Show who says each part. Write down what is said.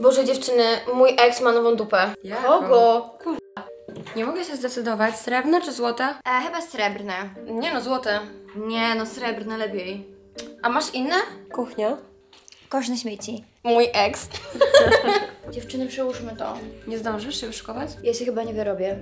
Speaker 1: Boże dziewczyny, mój ex ma nową dupę.
Speaker 2: Jaką?
Speaker 1: Kogo?
Speaker 2: Nie mogę się zdecydować, srebrne czy złote?
Speaker 3: E, chyba srebrne.
Speaker 1: Nie no, złote.
Speaker 3: Nie, no srebrne lepiej.
Speaker 1: A masz inne?
Speaker 2: Kuchnia.
Speaker 3: Kosz na śmieci.
Speaker 1: Mój ex. Dziewczyny, przełóżmy to.
Speaker 2: Nie zdążysz się wyszykować?
Speaker 3: Ja się chyba nie wyrobię.